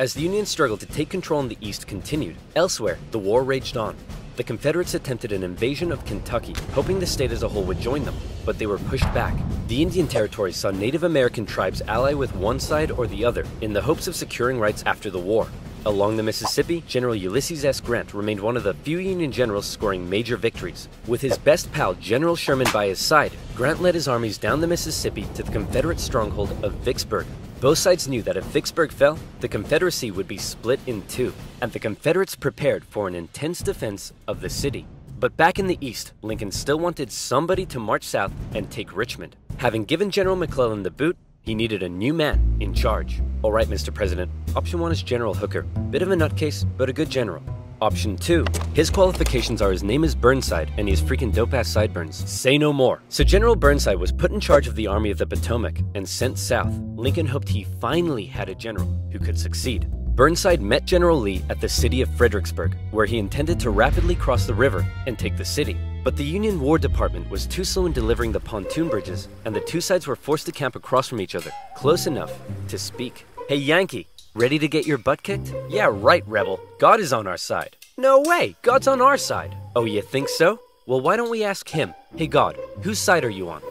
As the Union struggle to take control in the East continued, elsewhere, the war raged on. The Confederates attempted an invasion of Kentucky, hoping the state as a whole would join them, but they were pushed back. The Indian Territory saw Native American tribes ally with one side or the other in the hopes of securing rights after the war. Along the Mississippi, General Ulysses S. Grant remained one of the few Union generals scoring major victories. With his best pal, General Sherman, by his side, Grant led his armies down the Mississippi to the Confederate stronghold of Vicksburg. Both sides knew that if Vicksburg fell, the Confederacy would be split in two, and the Confederates prepared for an intense defense of the city. But back in the East, Lincoln still wanted somebody to march south and take Richmond. Having given General McClellan the boot, he needed a new man in charge. All right, Mr. President. Option one is General Hooker. Bit of a nutcase, but a good general. Option 2. His qualifications are his name is Burnside and he has freaking dope ass sideburns. Say no more. So General Burnside was put in charge of the Army of the Potomac and sent south. Lincoln hoped he finally had a general who could succeed. Burnside met General Lee at the city of Fredericksburg, where he intended to rapidly cross the river and take the city. But the Union War Department was too slow in delivering the pontoon bridges, and the two sides were forced to camp across from each other, close enough to speak. Hey, Yankee, Ready to get your butt kicked? Yeah, right, Rebel. God is on our side. No way, God's on our side. Oh, you think so? Well, why don't we ask him? Hey, God, whose side are you on?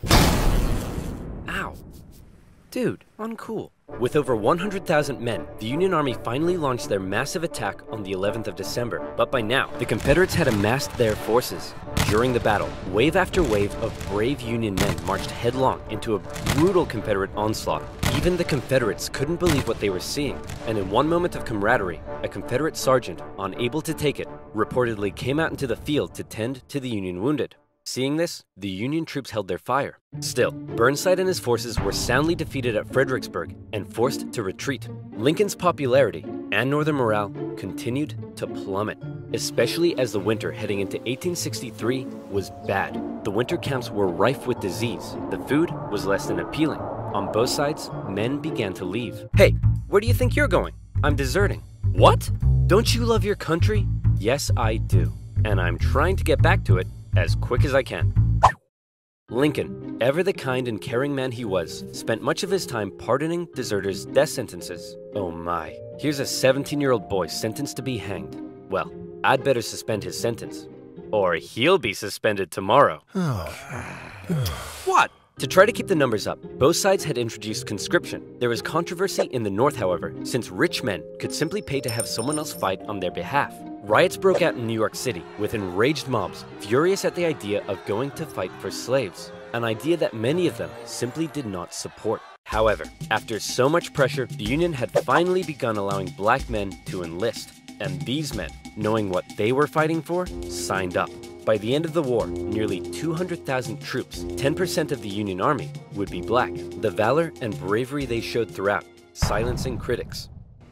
Ow. Dude, uncool. With over 100,000 men, the Union Army finally launched their massive attack on the 11th of December. But by now, the Confederates had amassed their forces. During the battle, wave after wave of brave Union men marched headlong into a brutal Confederate onslaught. Even the Confederates couldn't believe what they were seeing, and in one moment of camaraderie, a Confederate sergeant, unable to take it, reportedly came out into the field to tend to the Union wounded. Seeing this, the Union troops held their fire. Still, Burnside and his forces were soundly defeated at Fredericksburg and forced to retreat. Lincoln's popularity and Northern morale continued to plummet, especially as the winter heading into 1863 was bad. The winter camps were rife with disease, the food was less than appealing. On both sides, men began to leave. Hey, where do you think you're going? I'm deserting. What? Don't you love your country? Yes, I do. And I'm trying to get back to it as quick as I can. Lincoln, ever the kind and caring man he was, spent much of his time pardoning deserters' death sentences. Oh my, here's a 17 year old boy sentenced to be hanged. Well, I'd better suspend his sentence. Or he'll be suspended tomorrow. Oh. what? To try to keep the numbers up, both sides had introduced conscription. There was controversy in the North, however, since rich men could simply pay to have someone else fight on their behalf. Riots broke out in New York City, with enraged mobs furious at the idea of going to fight for slaves, an idea that many of them simply did not support. However, after so much pressure, the Union had finally begun allowing black men to enlist, and these men, knowing what they were fighting for, signed up. By the end of the war, nearly 200,000 troops, 10% of the Union Army, would be black. The valor and bravery they showed throughout, silencing critics.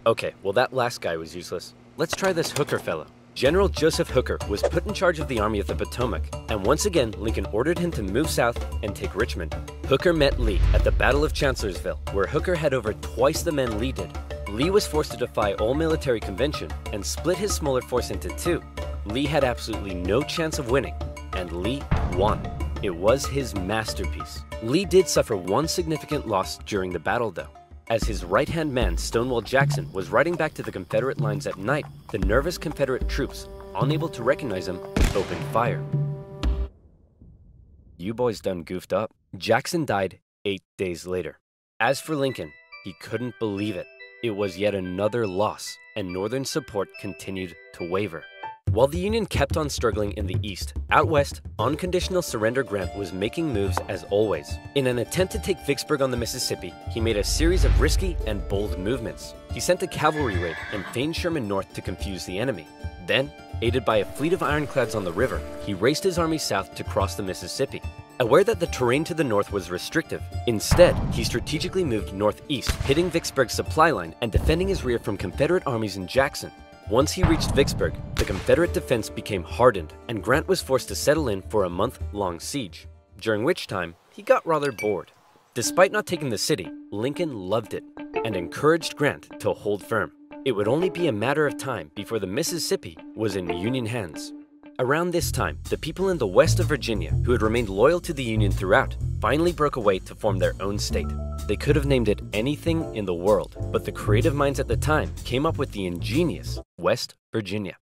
Okay, well, that last guy was useless. Let's try this Hooker fellow. General Joseph Hooker was put in charge of the Army of the Potomac, and once again, Lincoln ordered him to move south and take Richmond. Hooker met Lee at the Battle of Chancellorsville, where Hooker had over twice the men Lee did. Lee was forced to defy all military convention and split his smaller force into two, Lee had absolutely no chance of winning, and Lee won. It was his masterpiece. Lee did suffer one significant loss during the battle, though. As his right hand man, Stonewall Jackson, was riding back to the Confederate lines at night, the nervous Confederate troops, unable to recognize him, opened fire. You boys done goofed up. Jackson died eight days later. As for Lincoln, he couldn't believe it. It was yet another loss, and Northern support continued to waver. While the Union kept on struggling in the East, out west, unconditional surrender Grant was making moves as always. In an attempt to take Vicksburg on the Mississippi, he made a series of risky and bold movements. He sent a cavalry raid and feigned Sherman north to confuse the enemy. Then, aided by a fleet of ironclads on the river, he raced his army south to cross the Mississippi. Aware that the terrain to the north was restrictive, instead, he strategically moved northeast, hitting Vicksburg's supply line and defending his rear from Confederate armies in Jackson. Once he reached Vicksburg, the Confederate defense became hardened, and Grant was forced to settle in for a month-long siege, during which time he got rather bored. Despite not taking the city, Lincoln loved it and encouraged Grant to hold firm. It would only be a matter of time before the Mississippi was in Union hands. Around this time, the people in the west of Virginia, who had remained loyal to the Union throughout, finally broke away to form their own state. They could have named it anything in the world, but the creative minds at the time came up with the ingenious West Virginia.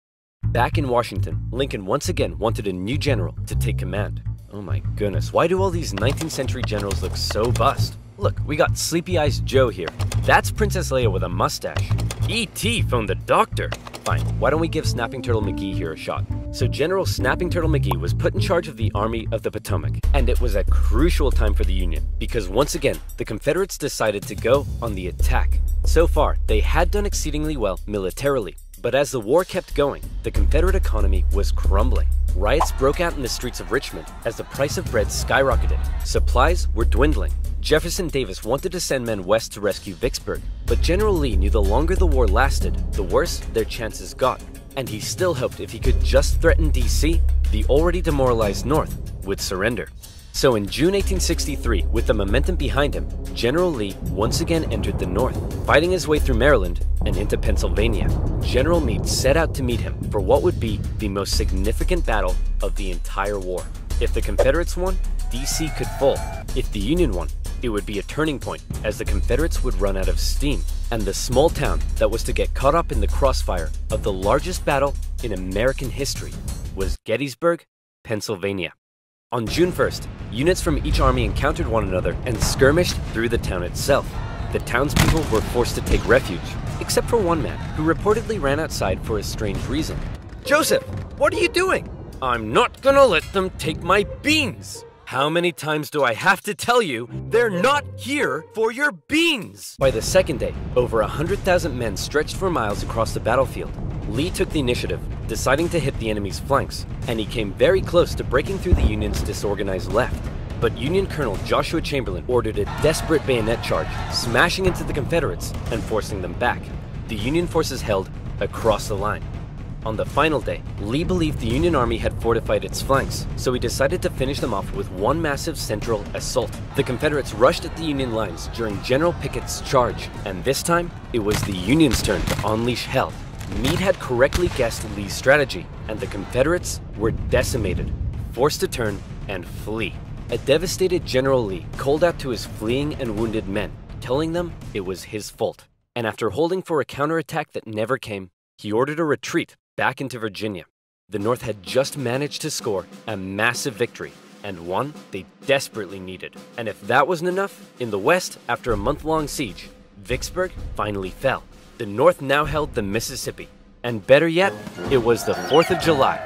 Back in Washington, Lincoln once again wanted a new general to take command. Oh my goodness, why do all these 19th century generals look so bust? Look, we got Sleepy Eyes Joe here. That's Princess Leia with a mustache. E.T. phoned the doctor. Fine, why don't we give Snapping Turtle McGee here a shot? So General Snapping Turtle McGee was put in charge of the Army of the Potomac, and it was a crucial time for the Union, because once again, the Confederates decided to go on the attack. So far, they had done exceedingly well militarily, but as the war kept going, the Confederate economy was crumbling. Riots broke out in the streets of Richmond as the price of bread skyrocketed. Supplies were dwindling. Jefferson Davis wanted to send men west to rescue Vicksburg, but General Lee knew the longer the war lasted, the worse their chances got. And he still hoped if he could just threaten DC, the already demoralized North would surrender. So in June 1863, with the momentum behind him, General Lee once again entered the North, fighting his way through Maryland and into Pennsylvania. General Meade set out to meet him for what would be the most significant battle of the entire war. If the Confederates won, DC could fall. If the Union won, it would be a turning point as the Confederates would run out of steam, and the small town that was to get caught up in the crossfire of the largest battle in American history was Gettysburg, Pennsylvania. On June 1st, units from each army encountered one another and skirmished through the town itself. The townspeople were forced to take refuge, except for one man who reportedly ran outside for a strange reason. Joseph, what are you doing? I'm not gonna let them take my beans! How many times do I have to tell you they're not here for your beans? By the second day, over 100,000 men stretched for miles across the battlefield. Lee took the initiative, deciding to hit the enemy's flanks, and he came very close to breaking through the Union's disorganized left. But Union Colonel Joshua Chamberlain ordered a desperate bayonet charge, smashing into the Confederates and forcing them back. The Union forces held across the line. On the final day, Lee believed the Union Army had fortified its flanks, so he decided to finish them off with one massive central assault. The Confederates rushed at the Union lines during General Pickett's charge, and this time, it was the Union's turn to unleash hell. Meade had correctly guessed Lee's strategy, and the Confederates were decimated, forced to turn and flee. A devastated General Lee called out to his fleeing and wounded men, telling them it was his fault. And after holding for a counterattack that never came, he ordered a retreat back into Virginia. The North had just managed to score a massive victory, and one they desperately needed. And if that wasn't enough, in the West, after a month long siege, Vicksburg finally fell. The North now held the Mississippi. And better yet, it was the 4th of July.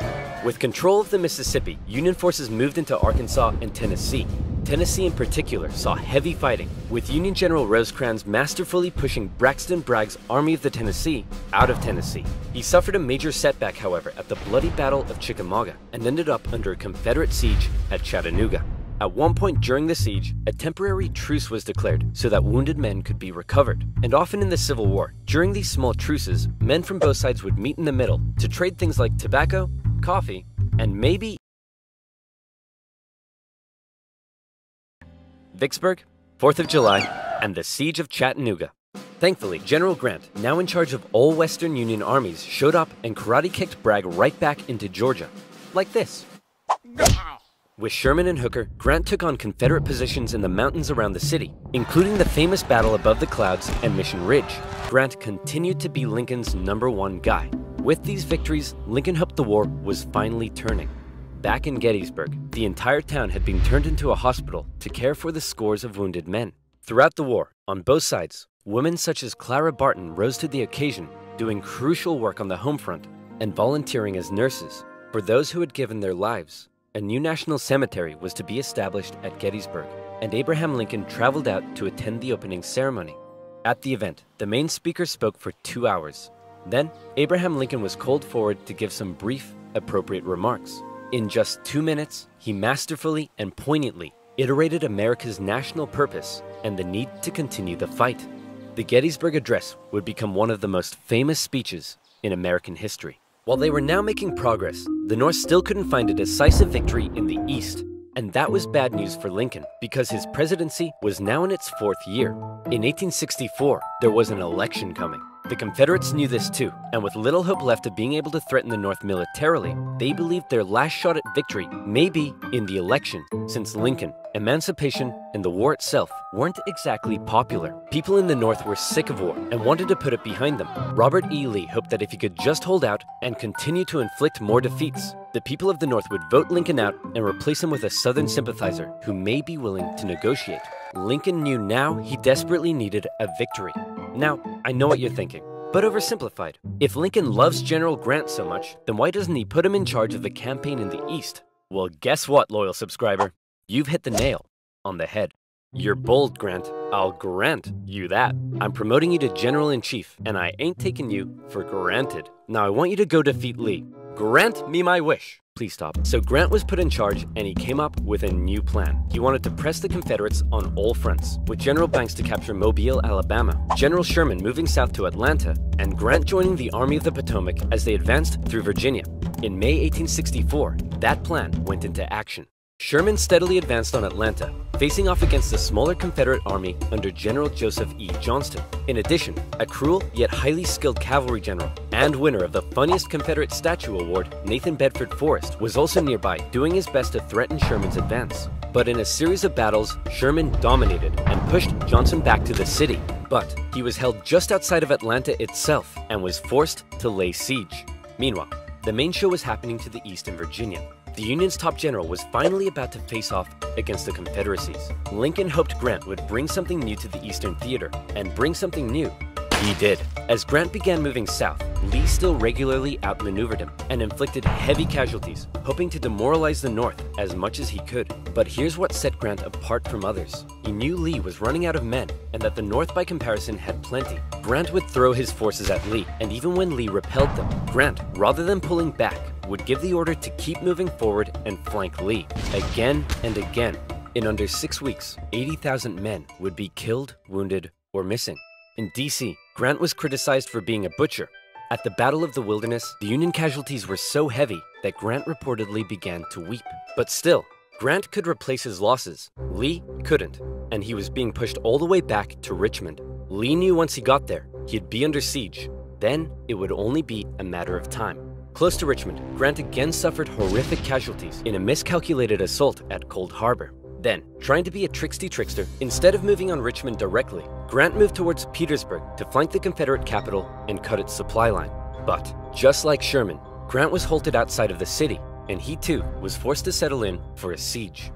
With control of the Mississippi, Union forces moved into Arkansas and Tennessee, Tennessee in particular saw heavy fighting, with Union General Rosecrans masterfully pushing Braxton Bragg's Army of the Tennessee out of Tennessee. He suffered a major setback, however, at the bloody Battle of Chickamauga and ended up under a Confederate siege at Chattanooga. At one point during the siege, a temporary truce was declared so that wounded men could be recovered. And often in the Civil War, during these small truces, men from both sides would meet in the middle to trade things like tobacco, coffee, and maybe Vicksburg, 4th of July, and the Siege of Chattanooga. Thankfully, General Grant, now in charge of all Western Union armies, showed up and karate kicked Bragg right back into Georgia. Like this. With Sherman and Hooker, Grant took on Confederate positions in the mountains around the city, including the famous battle above the clouds and Mission Ridge. Grant continued to be Lincoln's number one guy. With these victories, Lincoln hoped the war was finally turning. Back in Gettysburg, the entire town had been turned into a hospital to care for the scores of wounded men. Throughout the war, on both sides, women such as Clara Barton rose to the occasion, doing crucial work on the home front and volunteering as nurses. For those who had given their lives, a new national cemetery was to be established at Gettysburg, and Abraham Lincoln traveled out to attend the opening ceremony. At the event, the main speaker spoke for two hours. Then, Abraham Lincoln was called forward to give some brief, appropriate remarks. In just two minutes, he masterfully and poignantly iterated America's national purpose and the need to continue the fight. The Gettysburg Address would become one of the most famous speeches in American history. While they were now making progress, the North still couldn't find a decisive victory in the East. And that was bad news for Lincoln because his presidency was now in its fourth year. In 1864, there was an election coming. The Confederates knew this too, and with little hope left of being able to threaten the North militarily, they believed their last shot at victory may be in the election, since Lincoln, emancipation, and the war itself weren't exactly popular. People in the North were sick of war and wanted to put it behind them. Robert E. Lee hoped that if he could just hold out and continue to inflict more defeats, the people of the North would vote Lincoln out and replace him with a Southern sympathizer who may be willing to negotiate. Lincoln knew now he desperately needed a victory. Now, I know what you're thinking, but oversimplified. If Lincoln loves General Grant so much, then why doesn't he put him in charge of the campaign in the East? Well, guess what, loyal subscriber? You've hit the nail on the head. You're bold, Grant. I'll grant you that. I'm promoting you to General in Chief, and I ain't taking you for granted. Now I want you to go defeat Lee. Grant me my wish. Please stop. So Grant was put in charge and he came up with a new plan. He wanted to press the Confederates on all fronts, with General Banks to capture Mobile, Alabama, General Sherman moving south to Atlanta, and Grant joining the Army of the Potomac as they advanced through Virginia. In May 1864, that plan went into action. Sherman steadily advanced on Atlanta, facing off against the smaller Confederate army under General Joseph E. Johnston. In addition, a cruel yet highly skilled cavalry general and winner of the funniest Confederate statue award, Nathan Bedford Forrest, was also nearby, doing his best to threaten Sherman's advance. But in a series of battles, Sherman dominated and pushed Johnston back to the city. But he was held just outside of Atlanta itself and was forced to lay siege. Meanwhile, the main show was happening to the east in Virginia, the Union's top general was finally about to face off against the Confederacies. Lincoln hoped Grant would bring something new to the Eastern Theater, and bring something new he did. As Grant began moving south, Lee still regularly outmaneuvered him and inflicted heavy casualties, hoping to demoralize the North as much as he could. But here's what set Grant apart from others. He knew Lee was running out of men and that the North by comparison had plenty. Grant would throw his forces at Lee, and even when Lee repelled them, Grant, rather than pulling back, would give the order to keep moving forward and flank Lee, again and again. In under six weeks, 80,000 men would be killed, wounded, or missing. In DC, Grant was criticized for being a butcher. At the Battle of the Wilderness, the Union casualties were so heavy that Grant reportedly began to weep. But still, Grant could replace his losses. Lee couldn't, and he was being pushed all the way back to Richmond. Lee knew once he got there, he'd be under siege. Then it would only be a matter of time. Close to Richmond, Grant again suffered horrific casualties in a miscalculated assault at Cold Harbor. Then, trying to be a tricksty trickster, instead of moving on Richmond directly, Grant moved towards Petersburg to flank the Confederate capital and cut its supply line. But, just like Sherman, Grant was halted outside of the city, and he too was forced to settle in for a siege.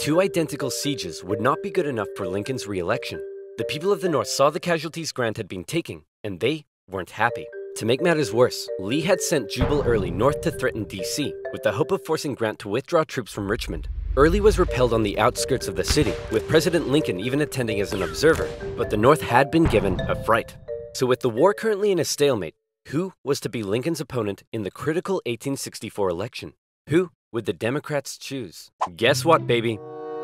Two identical sieges would not be good enough for Lincoln's re-election. The people of the North saw the casualties Grant had been taking, and they weren't happy. To make matters worse, Lee had sent Jubal Early north to threaten D.C., with the hope of forcing Grant to withdraw troops from Richmond. Early was repelled on the outskirts of the city, with President Lincoln even attending as an observer, but the North had been given a fright. So with the war currently in a stalemate, who was to be Lincoln's opponent in the critical 1864 election? Who would the Democrats choose? Guess what, baby?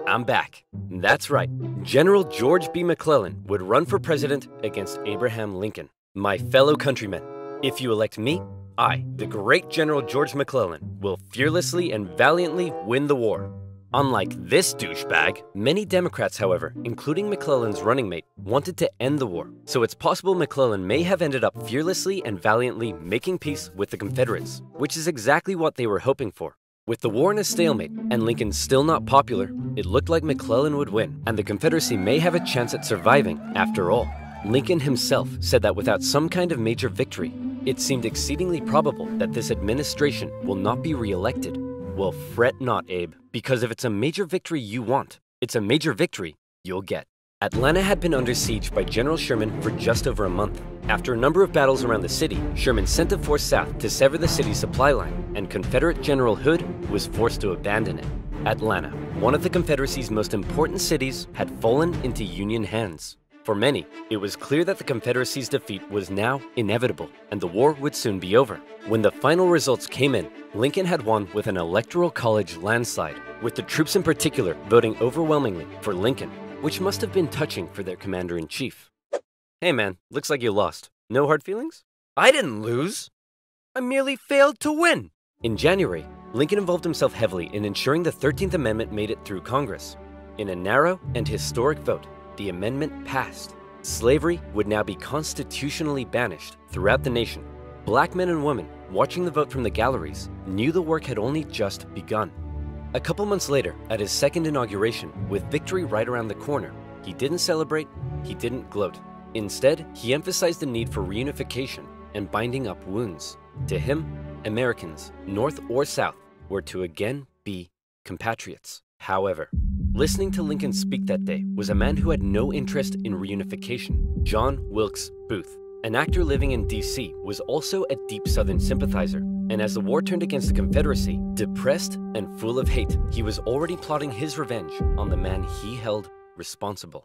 I'm back. That's right. General George B. McClellan would run for president against Abraham Lincoln. My fellow countrymen, if you elect me, I, the great General George McClellan, will fearlessly and valiantly win the war. Unlike this douchebag, many Democrats, however, including McClellan's running mate, wanted to end the war. So it's possible McClellan may have ended up fearlessly and valiantly making peace with the Confederates, which is exactly what they were hoping for. With the war in a stalemate and Lincoln still not popular, it looked like McClellan would win, and the Confederacy may have a chance at surviving after all. Lincoln himself said that without some kind of major victory, it seemed exceedingly probable that this administration will not be re-elected. Well, fret not, Abe, because if it's a major victory you want, it's a major victory you'll get. Atlanta had been under siege by General Sherman for just over a month. After a number of battles around the city, Sherman sent a force south to sever the city's supply line, and Confederate General Hood was forced to abandon it. Atlanta, one of the Confederacy's most important cities, had fallen into Union hands. For many, it was clear that the Confederacy's defeat was now inevitable and the war would soon be over. When the final results came in, Lincoln had won with an electoral college landslide, with the troops in particular voting overwhelmingly for Lincoln, which must have been touching for their commander in chief. Hey man, looks like you lost. No hard feelings? I didn't lose. I merely failed to win. In January, Lincoln involved himself heavily in ensuring the 13th Amendment made it through Congress. In a narrow and historic vote, the amendment passed. Slavery would now be constitutionally banished throughout the nation. Black men and women, watching the vote from the galleries, knew the work had only just begun. A couple months later, at his second inauguration, with victory right around the corner, he didn't celebrate, he didn't gloat. Instead, he emphasized the need for reunification and binding up wounds. To him, Americans, North or South, were to again be compatriots. However, listening to Lincoln speak that day was a man who had no interest in reunification, John Wilkes Booth. An actor living in DC was also a deep Southern sympathizer, and as the war turned against the Confederacy, depressed and full of hate, he was already plotting his revenge on the man he held responsible.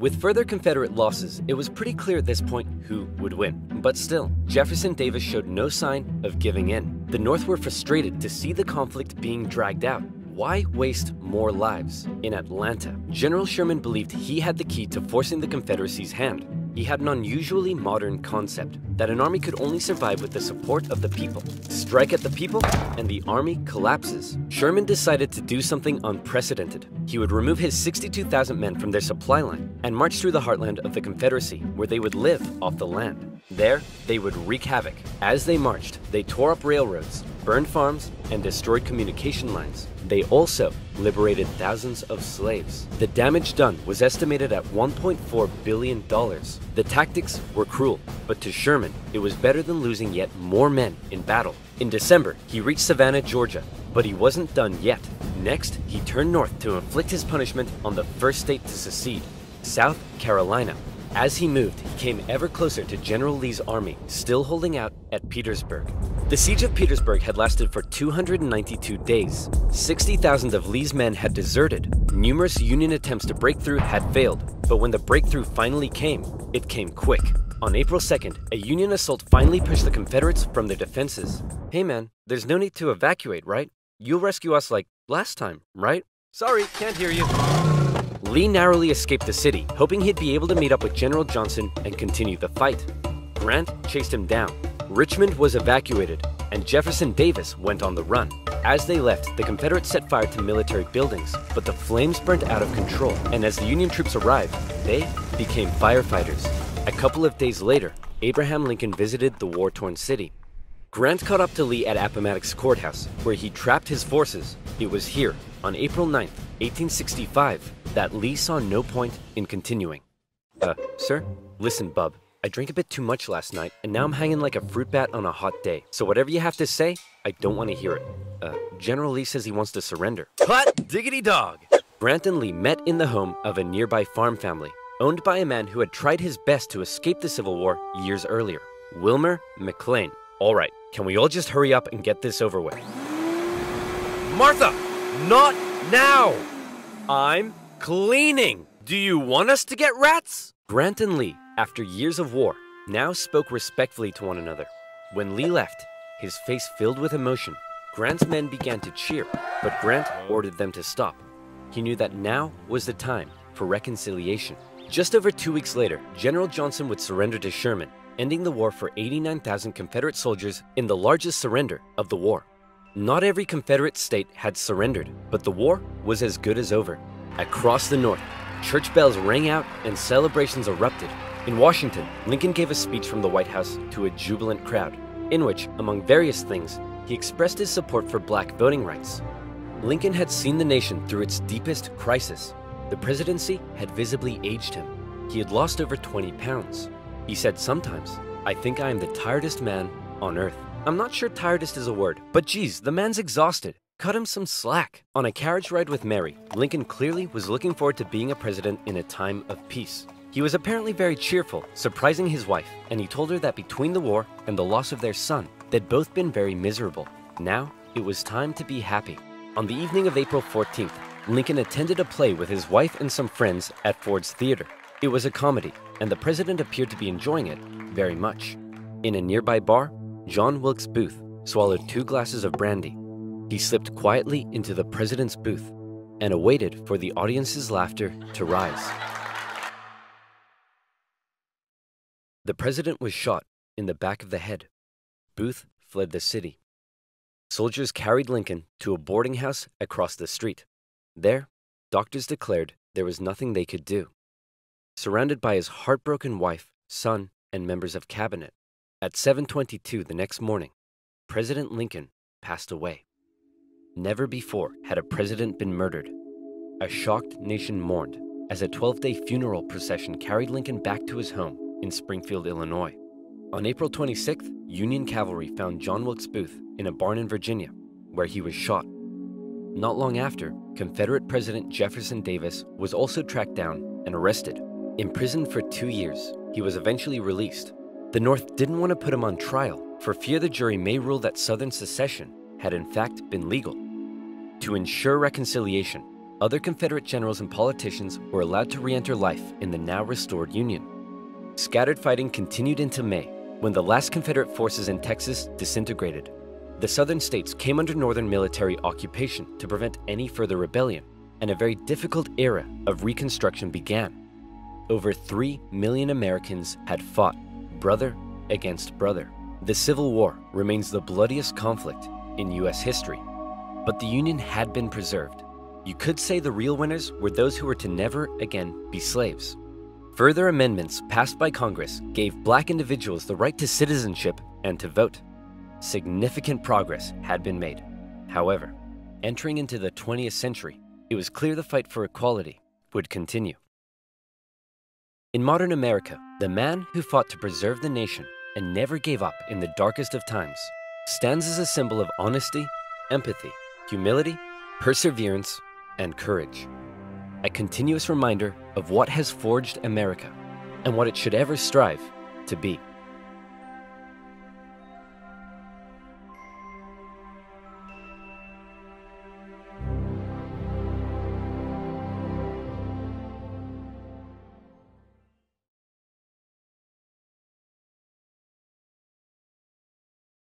With further Confederate losses, it was pretty clear at this point who would win. But still, Jefferson Davis showed no sign of giving in. The North were frustrated to see the conflict being dragged out, why waste more lives? In Atlanta, General Sherman believed he had the key to forcing the Confederacy's hand. He had an unusually modern concept that an army could only survive with the support of the people. Strike at the people, and the army collapses. Sherman decided to do something unprecedented. He would remove his 62,000 men from their supply line and march through the heartland of the Confederacy, where they would live off the land. There, they would wreak havoc. As they marched, they tore up railroads, burned farms, and destroyed communication lines. They also liberated thousands of slaves. The damage done was estimated at $1.4 billion. The tactics were cruel, but to Sherman, it was better than losing yet more men in battle. In December, he reached Savannah, Georgia, but he wasn't done yet. Next, he turned north to inflict his punishment on the first state to secede, South Carolina. As he moved, he came ever closer to General Lee's army, still holding out at Petersburg. The siege of Petersburg had lasted for 292 days. 60,000 of Lee's men had deserted. Numerous Union attempts to break through had failed, but when the breakthrough finally came, it came quick. On April 2nd, a Union assault finally pushed the Confederates from their defenses. Hey man, there's no need to evacuate, right? You'll rescue us like last time, right? Sorry, can't hear you. Lee narrowly escaped the city, hoping he'd be able to meet up with General Johnston and continue the fight. Grant chased him down. Richmond was evacuated, and Jefferson Davis went on the run. As they left, the Confederates set fire to military buildings, but the flames burnt out of control, and as the Union troops arrived, they became firefighters. A couple of days later, Abraham Lincoln visited the war torn city. Grant caught up to Lee at Appomattox Courthouse, where he trapped his forces. It was here, on April 9, 1865, that Lee saw no point in continuing. Uh, sir? Listen, bub. I drank a bit too much last night, and now I'm hanging like a fruit bat on a hot day. So whatever you have to say, I don't want to hear it. Uh, General Lee says he wants to surrender. Hot diggity dog! Grant and Lee met in the home of a nearby farm family, owned by a man who had tried his best to escape the Civil War years earlier, Wilmer McLean. All right, can we all just hurry up and get this over with? Martha! Not now! I'm cleaning! Do you want us to get rats? Grant and Lee, after years of war, now spoke respectfully to one another. When Lee left, his face filled with emotion, Grant's men began to cheer, but Grant ordered them to stop. He knew that now was the time for reconciliation. Just over two weeks later, General Johnston would surrender to Sherman, ending the war for 89,000 Confederate soldiers in the largest surrender of the war. Not every Confederate state had surrendered, but the war was as good as over. Across the North, church bells rang out and celebrations erupted. In Washington, Lincoln gave a speech from the White House to a jubilant crowd, in which, among various things, he expressed his support for black voting rights. Lincoln had seen the nation through its deepest crisis. The presidency had visibly aged him. He had lost over 20 pounds. He said sometimes, I think I am the tiredest man on earth. I'm not sure tiredest is a word, but geez, the man's exhausted. Cut him some slack. On a carriage ride with Mary, Lincoln clearly was looking forward to being a president in a time of peace. He was apparently very cheerful, surprising his wife, and he told her that between the war and the loss of their son, they'd both been very miserable. Now, it was time to be happy. On the evening of April 14th, Lincoln attended a play with his wife and some friends at Ford's Theater. It was a comedy, and the president appeared to be enjoying it very much. In a nearby bar, John Wilkes Booth swallowed two glasses of brandy he slipped quietly into the president's booth and awaited for the audience's laughter to rise. The president was shot in the back of the head. Booth fled the city. Soldiers carried Lincoln to a boarding house across the street. There, doctors declared there was nothing they could do. surrounded by his heartbroken wife, son, and members of cabinet. At 7:22 the next morning, President Lincoln passed away. Never before had a president been murdered. A shocked nation mourned as a 12-day funeral procession carried Lincoln back to his home in Springfield, Illinois. On April 26th, Union cavalry found John Wilkes Booth in a barn in Virginia, where he was shot. Not long after, Confederate President Jefferson Davis was also tracked down and arrested. Imprisoned for two years, he was eventually released. The North didn't want to put him on trial for fear the jury may rule that Southern secession had in fact been legal. To ensure reconciliation, other Confederate generals and politicians were allowed to re enter life in the now restored Union. Scattered fighting continued into May when the last Confederate forces in Texas disintegrated. The southern states came under Northern military occupation to prevent any further rebellion, and a very difficult era of Reconstruction began. Over 3 million Americans had fought, brother against brother. The Civil War remains the bloodiest conflict in U.S. history, but the Union had been preserved. You could say the real winners were those who were to never again be slaves. Further amendments passed by Congress gave black individuals the right to citizenship and to vote. Significant progress had been made. However, entering into the 20th century, it was clear the fight for equality would continue. In modern America, the man who fought to preserve the nation and never gave up in the darkest of times stands as a symbol of honesty, empathy, humility, perseverance, and courage a continuous reminder of what has forged America and what it should ever strive to be.